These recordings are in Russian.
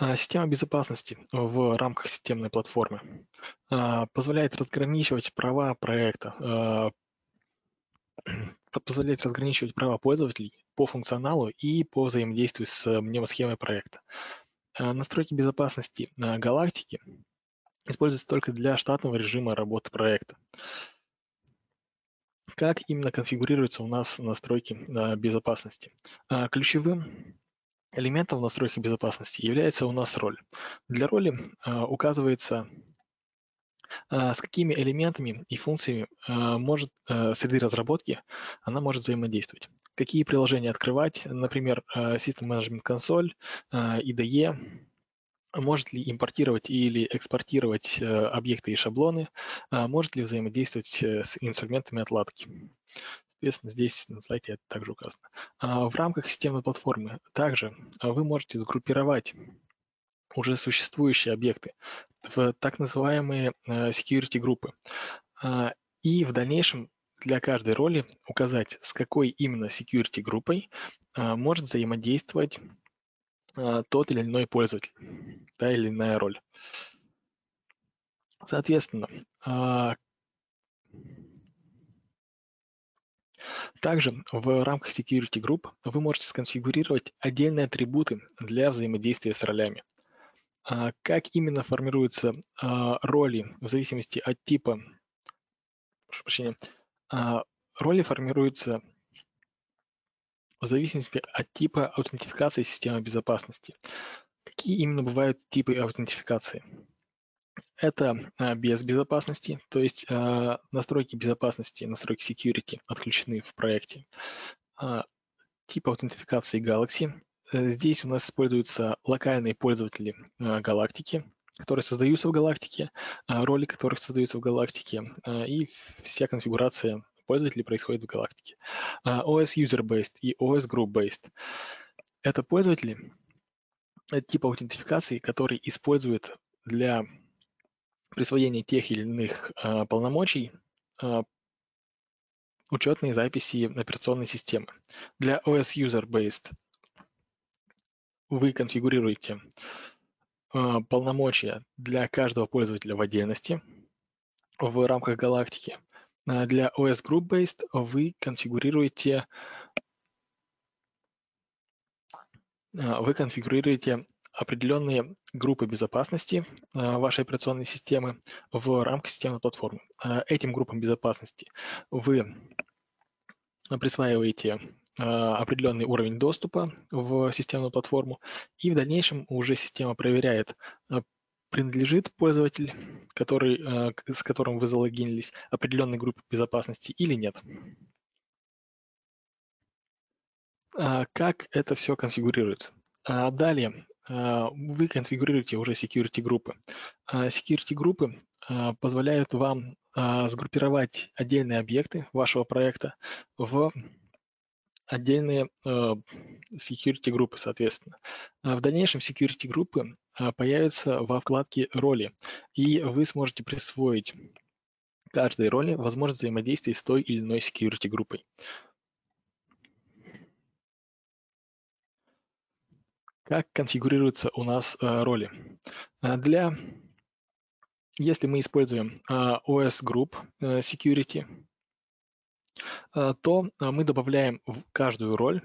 А, система безопасности в рамках системной платформы а, позволяет разграничивать права проекта, а, позволяет разграничивать права пользователей по функционалу и по взаимодействию с мнемосхемой проекта. Настройки безопасности галактики используются только для штатного режима работы проекта. Как именно конфигурируются у нас настройки безопасности? Ключевым элементом настройки безопасности является у нас роль. Для роли а, указывается, а, с какими элементами и функциями а, может среды разработки она может взаимодействовать. Какие приложения открывать, например, System Management Console, IDE, может ли импортировать или экспортировать объекты и шаблоны, может ли взаимодействовать э, с инструментами отладки. Соответственно, здесь на слайде это также указано. А, в рамках системной платформы также а, вы можете сгруппировать уже существующие объекты в так называемые а, security группы. И в дальнейшем для каждой роли указать, с какой именно security группой может взаимодействовать тот или иной пользователь, та или иная роль. Соответственно, также в рамках Security Group вы можете сконфигурировать отдельные атрибуты для взаимодействия с ролями. А, как именно формируются а, роли в зависимости от типа, прошу прощения, а, роли формируются в зависимости от типа аутентификации системы безопасности. Какие именно бывают типы аутентификации? Это а, без безопасности, то есть а, настройки безопасности, настройки security отключены в проекте. А, тип аутентификации Galaxy. Э, здесь у нас используются локальные пользователи галактики, которые создаются в галактике, роли которых создаются в галактике, и вся конфигурация пользователей происходит в галактике. OS User-Based и OS Group-Based. Это пользователи, это тип аутентификации, который использует для присвоения тех или иных э, полномочий э, учетные записи операционной системы. Для OS User Based вы конфигурируете э, полномочия для каждого пользователя в отдельности в рамках галактики. Для OS Group Based вы конфигурируете вы конфигурируете определенные группы безопасности а, вашей операционной системы в рамках системной платформы. А, этим группам безопасности вы присваиваете а, определенный уровень доступа в системную платформу, и в дальнейшем уже система проверяет, принадлежит пользователь, который, с которым вы залогинились, определенной группе безопасности или нет. Как это все конфигурируется? Далее вы конфигурируете уже security группы. А, security группы а, позволяют вам сгруппировать отдельные объекты вашего проекта в отдельные security группы, соответственно. В дальнейшем security группы появятся во вкладке роли, и вы сможете присвоить каждой роли возможность взаимодействия с той или иной security группой. Как конфигурируются у нас э, роли? Э, для, если мы используем э, OS Group Security, то мы добавляем в каждую роль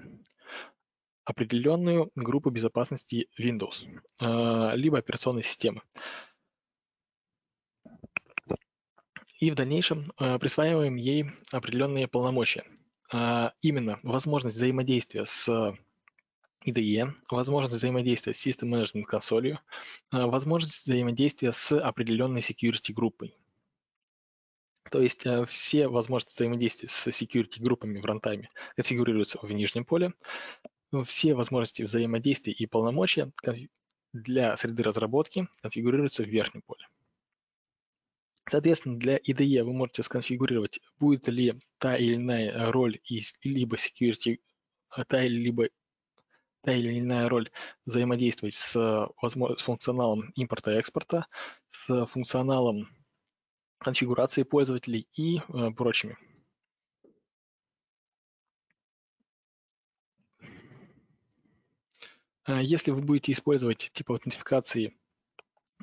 определенную группу безопасности Windows, либо операционной системы. И в дальнейшем присваиваем ей определенные полномочия. Именно возможность взаимодействия с IDE, возможность взаимодействия с System Management консолью, а, возможность взаимодействия с определенной security группой. То есть а, все возможности взаимодействия с security группами в рантайме конфигурируются в нижнем поле. Все возможности взаимодействия и полномочия для среды разработки конфигурируются в верхнем поле. Соответственно, для IDE вы можете сконфигурировать, будет ли та или иная роль из либо security, а, та или либо та или иная роль взаимодействовать с, с функционалом импорта и экспорта, с функционалом конфигурации пользователей и э, прочими. Если вы будете использовать тип аутентификации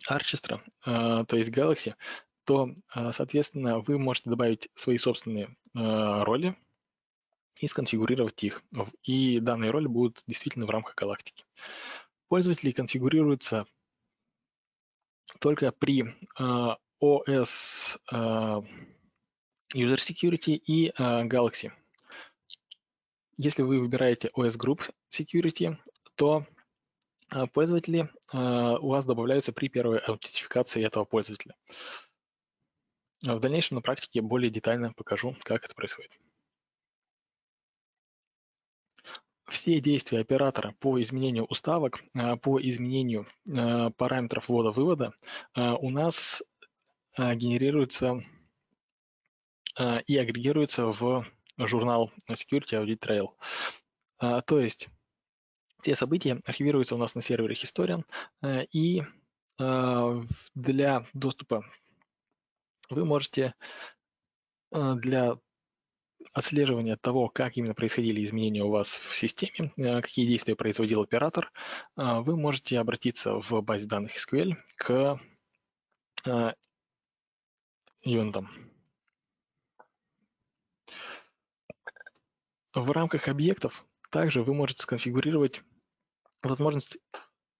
Archestra, то есть Galaxy, то, соответственно, вы можете добавить свои собственные роли и сконфигурировать их. И данные роли будут действительно в рамках галактики. Пользователи конфигурируются только при OS User Security и Galaxy. Если вы выбираете OS Group Security, то пользователи у вас добавляются при первой аутентификации этого пользователя. В дальнейшем на практике более детально покажу, как это происходит. Все действия оператора по изменению уставок, по изменению параметров ввода-вывода у нас генерируются и агрегируются в журнал Security Audit Trail. То есть все события архивируются у нас на сервере Historian, и для доступа вы можете э, для отслеживания того, как именно происходили изменения у вас в системе, э, какие действия производил оператор, э, вы можете обратиться в базе данных SQL к ивентам. В рамках объектов также вы можете сконфигурировать возможность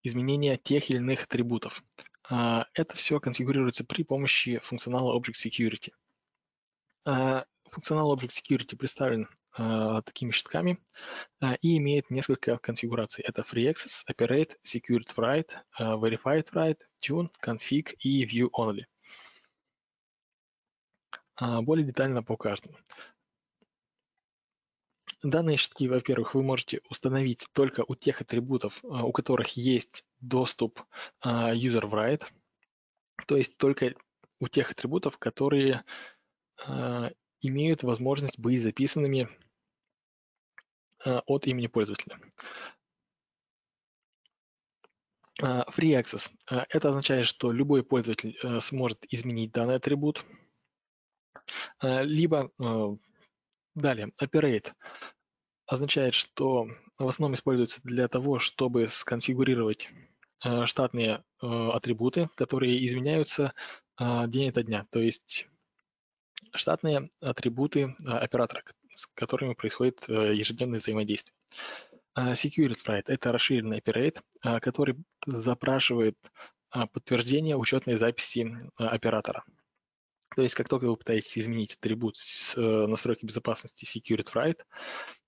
изменения тех или иных атрибутов. Это все конфигурируется при помощи функционала Object Security. А, функционал Object Security представлен а, такими щитками и имеет несколько конфигураций. Это Free Access, Operate, Secured Write, Verified Write, Tune, Config и View Only. Более детально по каждому. Данные щитки, во-первых, вы можете установить только у тех атрибутов, а, у которых есть доступ а, user write, то есть только у тех атрибутов, которые а, имеют возможность быть записанными от имени пользователя. Free Access. Это означает, что любой пользователь сможет изменить данный атрибут, либо Далее, operate означает, что в основном используется для того, чтобы сконфигурировать э, штатные э, атрибуты, которые изменяются э, день ото дня. То есть штатные атрибуты оператора, с которыми происходит ежедневное взаимодействие. Security Write – это расширенный operate, который запрашивает подтверждение учетной записи оператора. То есть, как только вы пытаетесь изменить атрибут с э, настройки безопасности Security Write,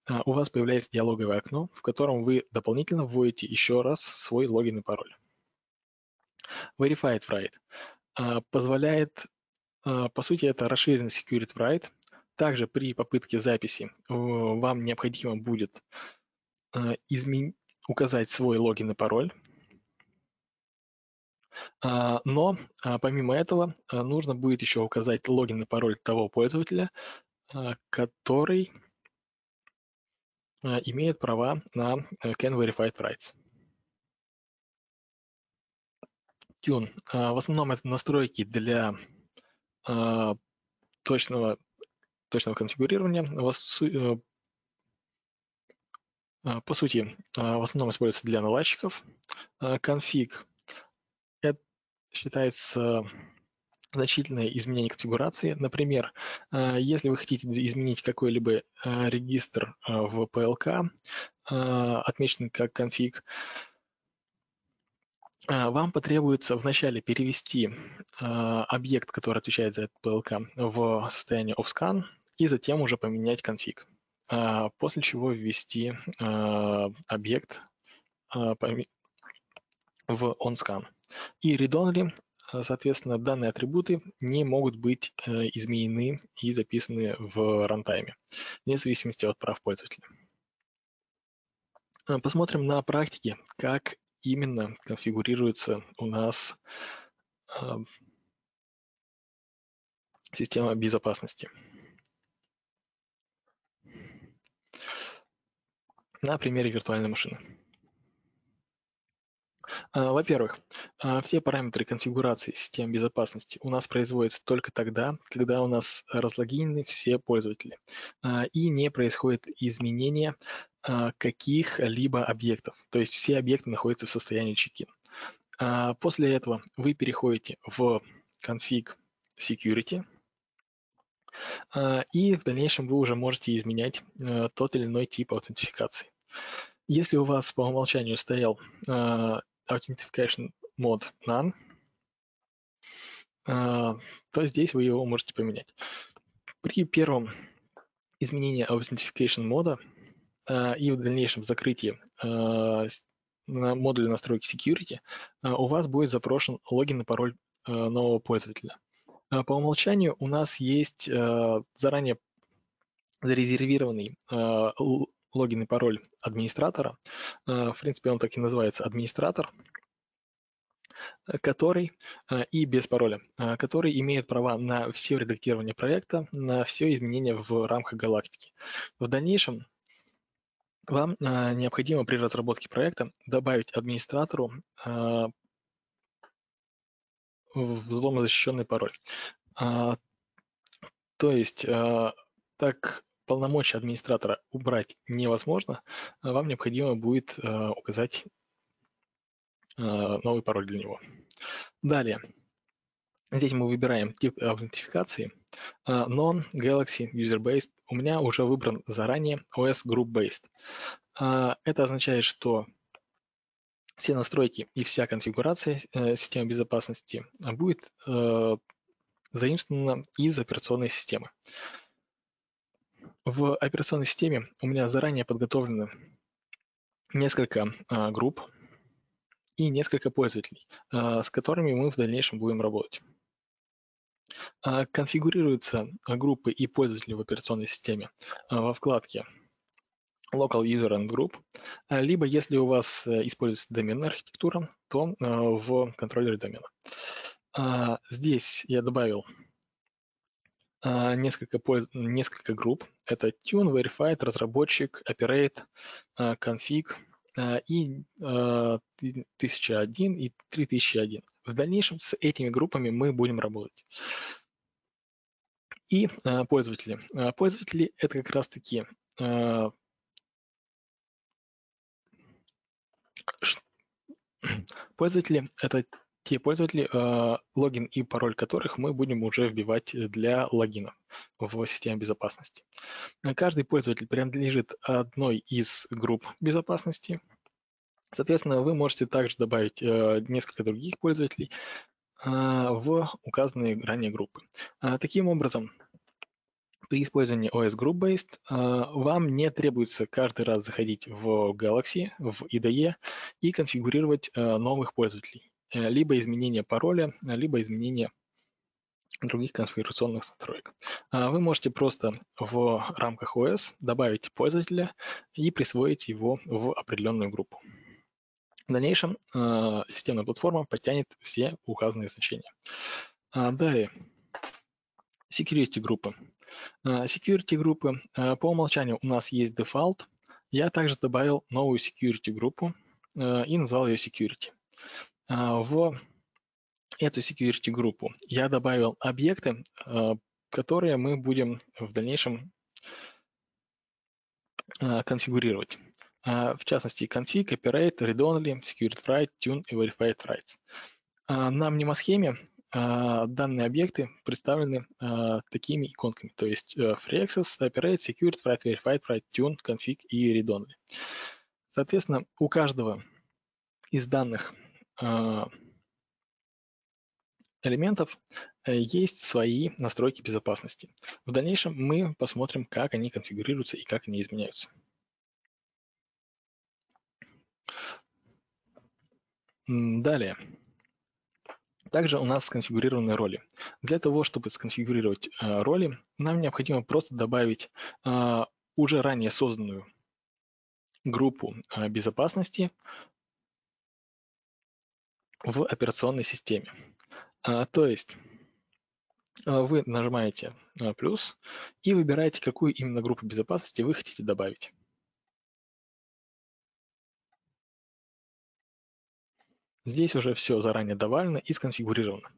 э, у вас появляется диалоговое окно, в котором вы дополнительно вводите еще раз свой логин и пароль. Verified Write э, позволяет, по сути, это расширенный Security Write. Также при попытке записи вам необходимо будет измен... указать свой логин и пароль, а, но а, помимо этого а, нужно будет еще указать логин и пароль того пользователя, который имеет права на э, Can Verified Rights. Tune. В основном это настройки для точного, точного конфигурирования. Э, по сути, в основном используется для наладчиков. Конфиг считается значительное изменение конфигурации. Например, если вы хотите изменить какой-либо регистр в PLK, отмеченный как конфиг, вам потребуется вначале перевести объект, который отвечает за этот PLK, в состояние off-scan, и затем уже поменять конфиг. После чего ввести объект в OnScan. И read-only, соответственно, данные атрибуты не могут быть э, изменены и записаны в рантайме, вне зависимости от прав пользователя. Посмотрим на практике, как именно конфигурируется у нас система безопасности. На примере виртуальной машины. Во-первых, все параметры конфигурации систем безопасности у нас производятся только тогда, когда у нас разлогинены все пользователи и не происходит изменения каких-либо объектов. То есть все объекты находятся в состоянии чекин. После этого вы переходите в config security, и в дальнейшем вы уже можете изменять тот или иной тип аутентификации. Если у вас по умолчанию стоял Authentication Mode None, uh, то здесь вы его можете поменять. При первом изменении Authentication мода uh, и в дальнейшем закрытии uh, модуля настройки Security у вас будет запрошен логин и пароль нового пользователя. По умолчанию у нас есть заранее зарезервированный логин и пароль администратора. Э, в принципе, он так и называется администратор, который э, и без пароля, э, который имеет права на все редактирование проекта, на все изменения в рамках галактики. В дальнейшем вам необходимо при разработке проекта добавить администратору взломозащищенный пароль. То есть так полномочия администратора убрать невозможно, а вам необходимо будет э, указать э, новый пароль для него. Далее. Здесь мы выбираем тип аутентификации. Э, non, Galaxy, User-Based. У меня уже выбран заранее OS Group-Based. Это означает, что все настройки и вся конфигурация системы безопасности будет заимствована из операционной системы. В операционной системе у меня заранее подготовлено несколько а, групп и несколько пользователей, а, с которыми мы в дальнейшем будем работать. А, конфигурируются группы и пользователи в операционной системе во вкладке Local User and Group, либо если у вас э, используется доменная архитектура, то в контроллере домена. Здесь я добавил а, несколько, несколько групп. Это Tune, Verified, разработчик, Operate, а, Config а, и 1001 и 3001. В дальнейшем с этими группами мы будем работать. И пользователи. Пользователи это как раз таки пользователи это те пользователи, э, логин и пароль которых мы будем уже вбивать для логина в системе безопасности. Каждый пользователь принадлежит одной из групп безопасности. Соответственно, вы можете также добавить э, несколько других пользователей э, в указанные ранее группы. Таким образом, при использовании OS Group Based вам не требуется каждый раз заходить в Galaxy, в IDE и конфигурировать новых пользователей. Э, либо изменение пароля, либо изменение других конфигурационных настроек. А, вы можете просто в рамках OS добавить пользователя и присвоить его в определенную группу. В дальнейшем а, системная платформа подтянет все указанные значения. А, далее, security группы. Security группы по умолчанию у нас есть default. Я также добавил новую security группу и назвал ее security. А, в эту security группу я добавил объекты, а, которые мы будем в дальнейшем а, конфигурировать. В частности, config, operate, read-only, security write, tune и verified writes. На мнемосхеме данные объекты представлены такими иконками, то есть free access, operate, security write, verified write, tune, config и read-only. Соответственно, у каждого из данных элементов э, есть свои настройки безопасности. В дальнейшем мы посмотрим, как они конфигурируются и как они изменяются. Далее. Также у нас сконфигурированы роли. Для того, чтобы сконфигурировать э, роли, нам необходимо просто добавить а, уже ранее созданную группу а, безопасности в операционной системе. А, то есть а, вы нажимаете плюс и выбираете, какую именно группу безопасности вы хотите добавить. Здесь уже все заранее добавлено и сконфигурировано.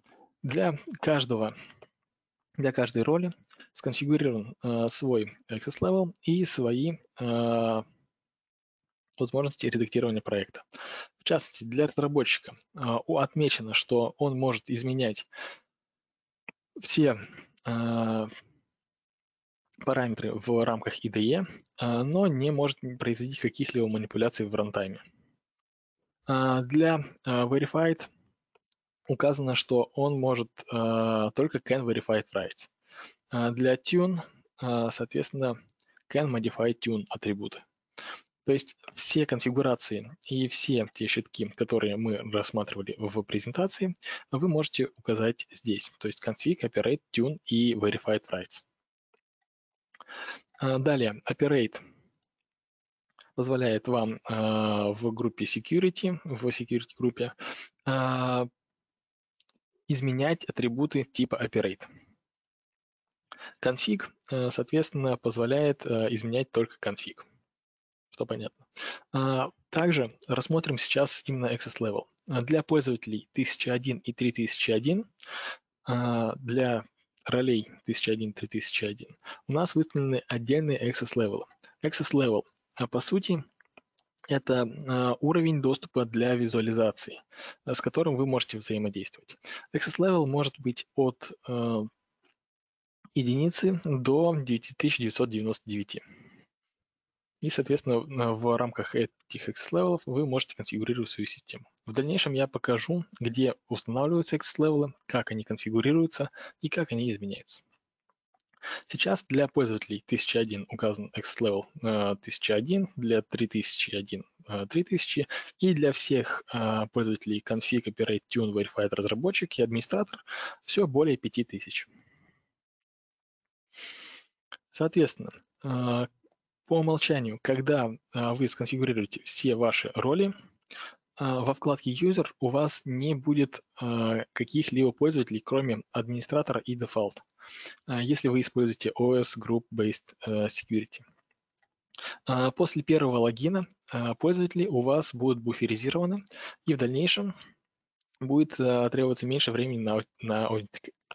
Для каждого, для каждой роли сконфигурирован э, свой access level и свои возможности редактирования проекта. В частности, для разработчика э, отмечено, что он может изменять все э, параметры в рамках IDE, э, но не может производить каких-либо манипуляций в рантайме. Для Verified указано, что он может только can verified rights. Для tune, соответственно, can modify tune атрибуты. То есть все конфигурации и все те щитки, которые мы рассматривали в презентации, вы можете указать здесь. То есть config, operate, tune и verified rights. Далее, operate позволяет вам в группе security, в security группе изменять атрибуты типа operate. Конфиг, э, соответственно, позволяет э, изменять только конфиг. Что понятно. А, также рассмотрим сейчас именно access level. Для пользователей 1001 и 3001, а, для ролей 1001 и 3001 у нас выставлены отдельные access level. Access level, а, по сути, это а, уровень доступа для визуализации, с которым вы можете взаимодействовать. Access Level может быть от единицы до 9999. И, соответственно, в рамках этих Level вы можете конфигурировать свою систему. В дальнейшем я покажу, где устанавливаются Level, как они конфигурируются и как они изменяются. Сейчас для пользователей 1001 указан X-Level 1001, для 3001 3000 и для всех э, пользователей config, operate, tune, verified разработчик и администратор все более 5000. Соответственно, э, по умолчанию, когда э, вы сконфигурируете все ваши роли, во вкладке User у вас не будет каких-либо пользователей, кроме администратора и. А, если вы используете OS Group Based э, Security. А, после первого логина а, пользователи у вас будут буферизированы, и в дальнейшем будет требоваться меньше времени на, на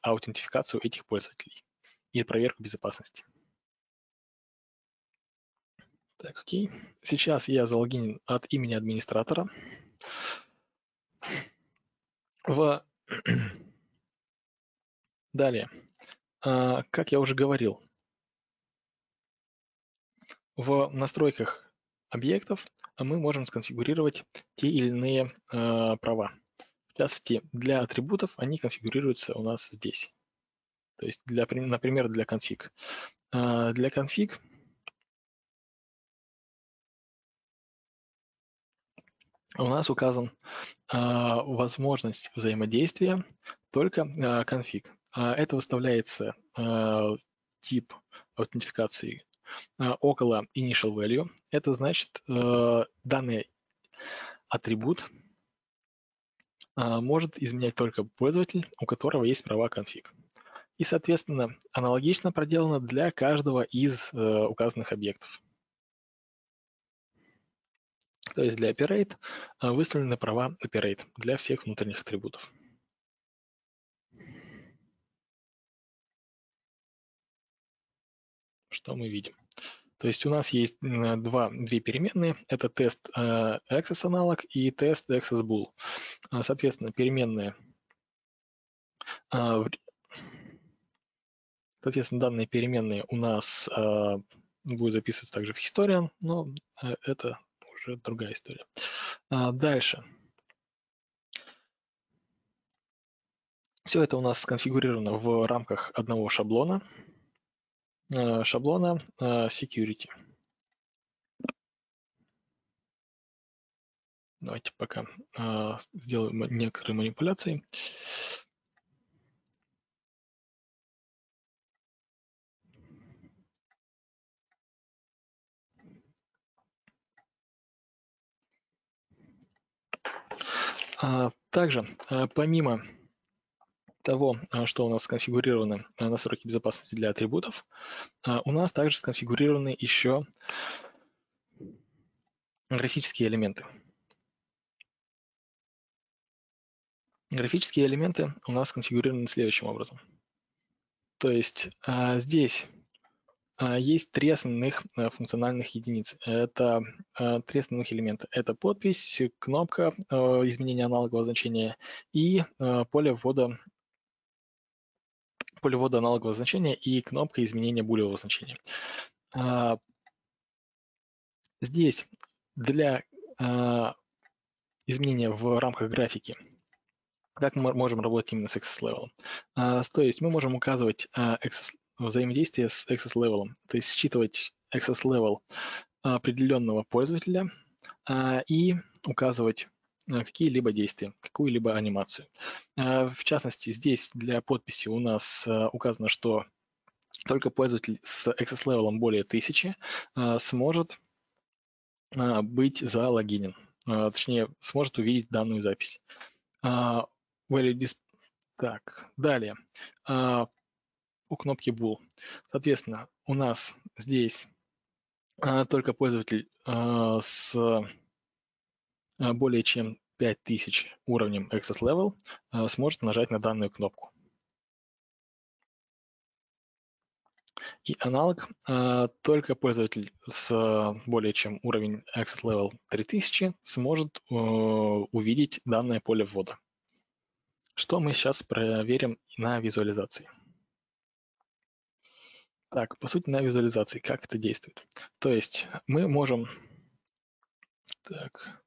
аутентификацию этих пользователей и проверку безопасности. Так, окей. Сейчас я залогинен от имени администратора. В... Далее. А, как я уже говорил, в настройках объектов мы можем сконфигурировать те или иные а, права. В частности, для атрибутов они конфигурируются у нас здесь. То есть, для, например, для конфиг. А, для конфиг у нас указан возможность взаимодействия только конфиг. А, это выставляется а, тип аутентификации а, около initial value. Это значит, данный атрибут может изменять только пользователь, у которого есть права конфиг. И, соответственно, аналогично проделано для каждого из указанных объектов. То есть для operate выставлены права operate для всех внутренних атрибутов. что мы видим? То есть у нас есть два, две переменные. Это тест э, access аналог и тест access bool. А, соответственно, переменная а, Соответственно, данные переменные у нас э, будут записываться также в historian, но э, это уже другая история. А, дальше. Все это у нас сконфигурировано в рамках одного шаблона. Э, шаблона э, security. Давайте пока э, сделаем некоторые манипуляции. Также, помимо того, а, что у нас сконфигурированы а, настройки безопасности для атрибутов, а, у нас также сконфигурированы еще графические элементы. Графические элементы у нас конфигурированы следующим образом. То есть а, здесь а, есть три основных а, функциональных единицы. Это а, три основных элемента. Это подпись, кнопка изменения аналогового значения и поле ввода поле ввода аналогового значения и кнопка изменения булевого значения. Здесь для изменения в рамках графики как мы можем работать именно с access level? То есть мы можем указывать access взаимодействие с access level, то есть считывать access level определенного пользователя а, и указывать а, какие-либо действия, какую-либо анимацию. А, в частности, здесь для подписи у нас указано, что только пользователь с access level более 1000 сможет быть залогинен, точнее, сможет увидеть данную запись. Так, далее у кнопки Bool. Соответственно, у нас здесь а, только пользователь а, с а, более чем 5000 уровнем Access Level сможет нажать на данную кнопку. И аналог, только пользователь с более чем уровень Access Level 3000 сможет увидеть данное поле ввода. Что мы сейчас проверим на визуализации. Так, по сути, на визуализации, как это действует. То есть мы можем... Так.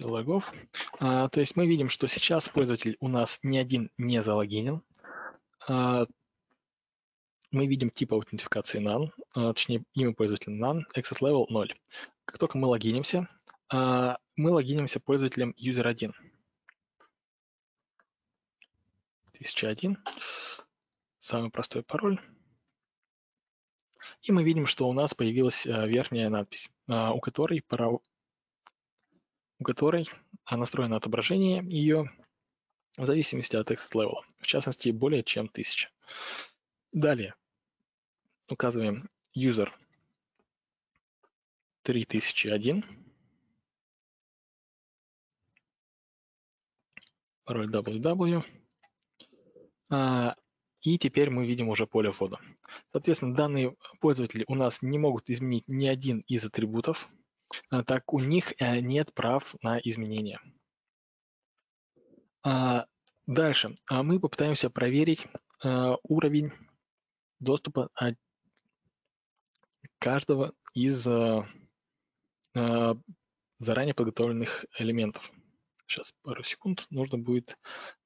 Логов. А, то есть мы видим, что сейчас пользователь у нас ни один не залогинен. А, мы видим тип аутентификации none, а, точнее имя пользователя none, access level 0. Как только мы логинимся, а, мы логинимся пользователем user1. 1001, самый простой пароль. И мы видим, что у нас появилась э, верхняя надпись, э, у которой, у которой настроено отображение ее в зависимости от text level, в частности, более чем 1000. Далее указываем user 3001, пароль www, и теперь мы видим уже поле ввода. Соответственно, данные пользователи у нас не могут изменить ни один из атрибутов, а, так у них э, нет прав на изменения. А, дальше мы попытаемся проверить уровень доступа каждого из заранее подготовленных элементов. Сейчас пару секунд нужно будет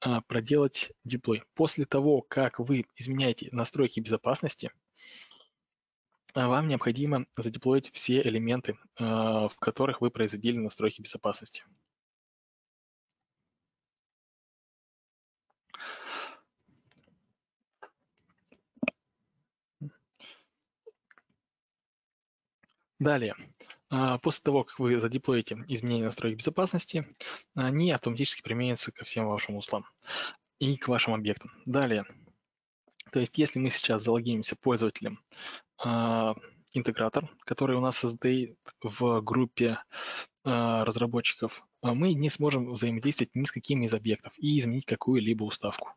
а, проделать деплой. После того, как вы изменяете настройки безопасности, а, вам необходимо задеплоить все элементы, а, в которых вы производили настройки безопасности. Далее, после того, как вы задеплоите изменения настроек безопасности, они автоматически применятся ко всем вашим узлам и к вашим объектам. Далее, то есть если мы сейчас залогинимся пользователем а, интегратор, который у нас создает в группе а, разработчиков, мы не сможем взаимодействовать ни с каким из объектов и изменить какую-либо уставку.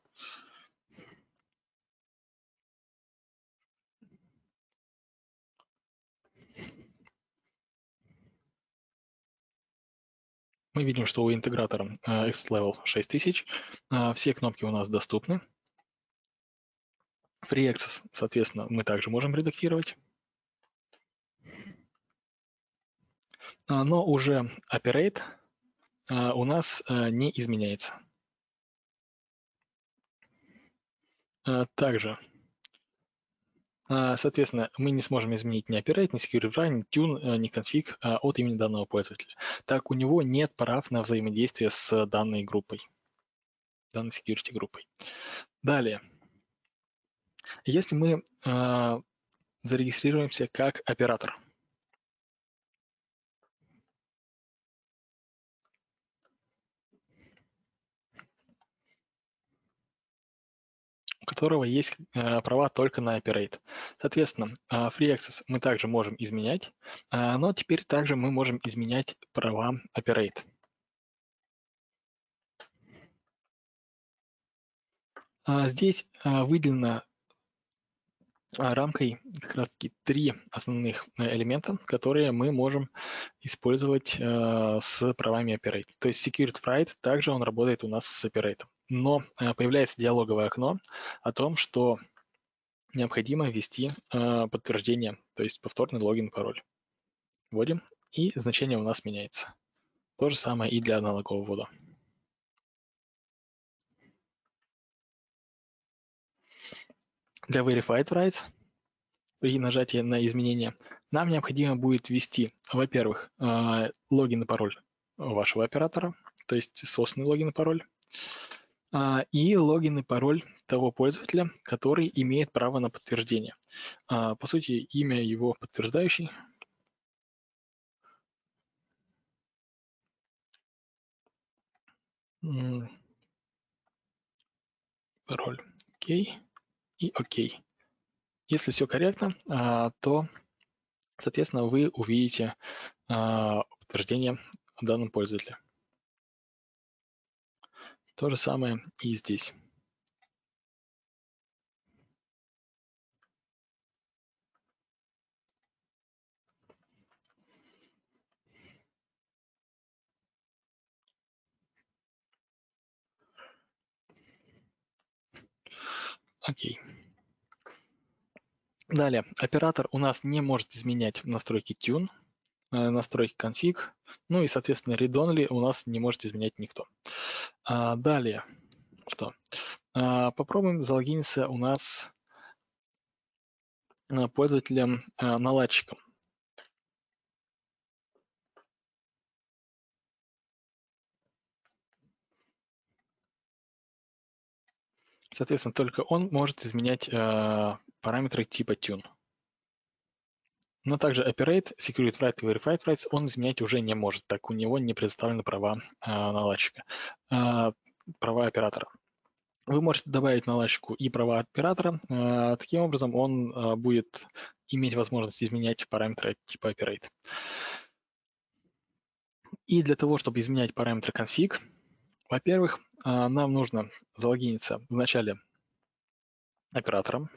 Мы видим, что у интегратора э, X-Level 6000 э, все кнопки у нас доступны. Free Access, соответственно, мы также можем редактировать. А, но уже Operate э, у нас не изменяется. Также соответственно, мы не сможем изменить ни operate, ни security ни tune, э, ни config а, от имени данного пользователя. Так у него нет прав на взаимодействие с данной группой, данной security группой. Далее, если мы э, зарегистрируемся как оператор, у которого есть права только на Operate. Соответственно, Free Access мы также можем изменять, но теперь также мы можем изменять права Operate. Здесь выделено а, рамкой как раз таки три основных э, элемента, которые мы можем использовать э, с правами Operate. То есть Security Write также он работает у нас с Operate. Но э, появляется диалоговое окно о том, что необходимо ввести подтверждение, то есть повторный логин, пароль. Вводим, и значение у нас меняется. То же самое и для аналогового ввода. Для Verified Rights при нажатии на изменение нам необходимо будет ввести, во-первых, э, логин и пароль вашего оператора, то есть собственный логин и пароль, э, и логин и пароль того пользователя, который имеет право на подтверждение. Э, по сути, имя его подтверждающий. Пароль. Окей и ОК. Если все корректно, а, то, соответственно, вы увидите а, подтверждение данном пользователе. То же самое и здесь. Окей. Далее, оператор у нас не может изменять настройки tune, э, настройки конфиг, ну и, соответственно, read-only у нас не может изменять никто. А, далее, что? А, попробуем залогиниться у нас э, пользователем-наладчиком. Э, Соответственно, только он может изменять э, параметры типа tune. Но также operate, security write и verified writes он изменять уже не может, так у него не предоставлены права э, наладчика, э, права оператора. Вы можете добавить наладчику и права оператора. Э, таким образом, он э, будет иметь возможность изменять параметры типа operate. И для того, чтобы изменять параметры config, во-первых, а, нам нужно залогиниться в начале оператором.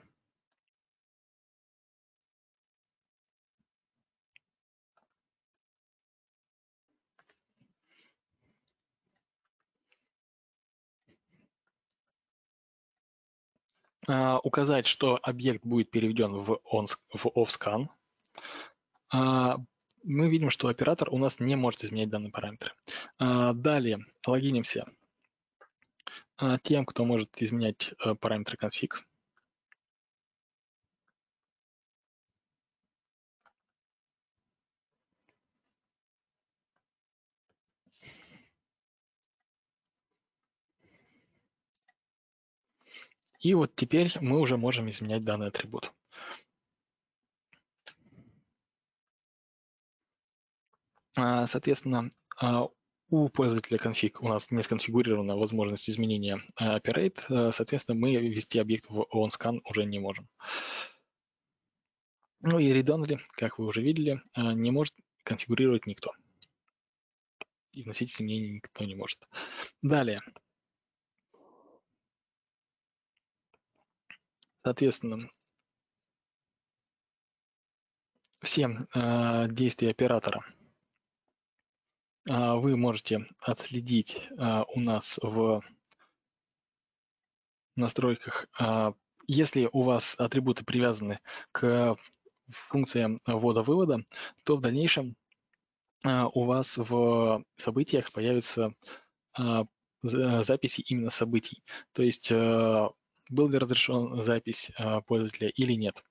Uh, указать, что объект будет переведен в, on, в offscan. Uh, мы видим, что оператор у нас не может изменять данные параметры. Uh, далее логинимся а, тем, кто может изменять э, параметры конфиг. И вот теперь мы уже можем изменять данный атрибут. А, соответственно, а, у пользователя конфиг у нас не сконфигурирована возможность изменения э, operate, соответственно, мы ввести объект в onScan уже не можем. Ну и read-only, как вы уже видели, не может конфигурировать никто. И вносить изменения никто не может. Далее. Соответственно, все действия оператора – а, вы можете отследить а, у нас в настройках, а, если у вас атрибуты привязаны к функциям ввода-вывода, то в дальнейшем у вас в событиях появятся записи именно событий. То есть был ли разрешен запись пользователя или нет.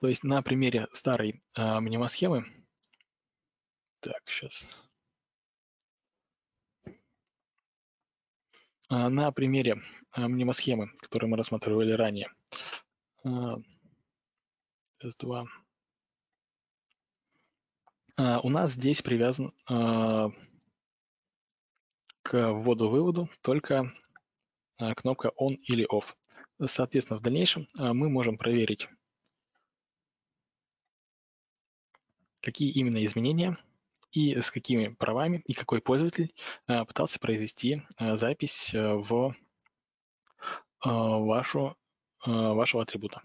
То есть на примере старой мнемосхемы так, сейчас. А, на примере а, мнемосхемы, которую мы рассматривали ранее. S2. А, у нас здесь привязан к вводу-выводу только кнопка On или Off. Соответственно, в дальнейшем мы можем проверить, какие именно изменения и с какими правами и какой пользователь пытался произвести запись в вашу, вашего атрибута.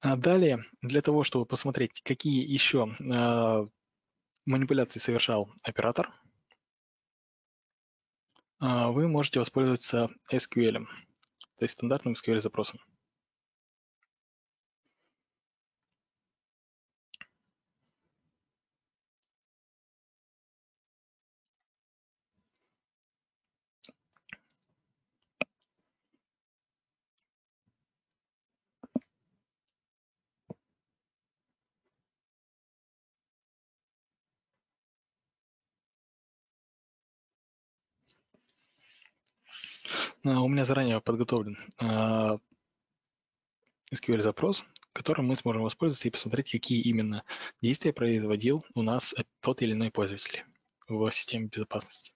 А далее, для того, чтобы посмотреть, какие еще манипуляции совершал оператор, вы можете воспользоваться SQL, то есть стандартным SQL-запросом. А, у меня заранее подготовлен а, SQL-запрос, которым мы сможем воспользоваться и посмотреть, какие именно действия производил у нас тот или иной пользователь в системе безопасности.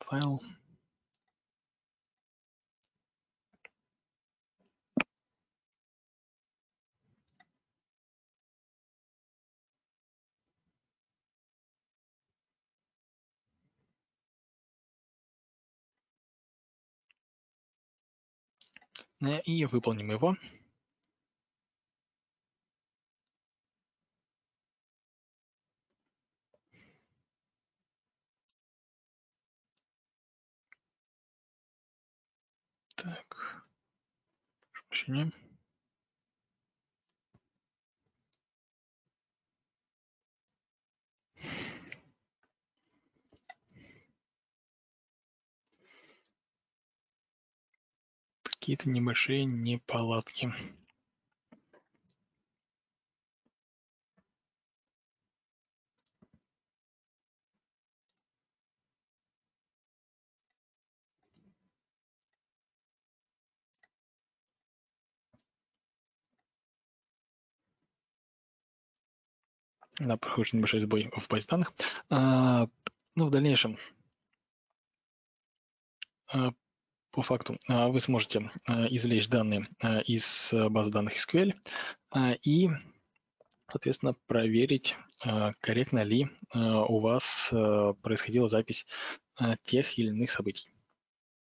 Файл. И выполним его. Так, прощения. Какие-то небольшие неполадки. Да, похоже, небольшой сбой в базе данных. А, ну, в дальнейшем а, по факту а, вы сможете а, извлечь данные а, из базы данных SQL и, соответственно, проверить, корректно ли у вас происходила запись тех или иных событий.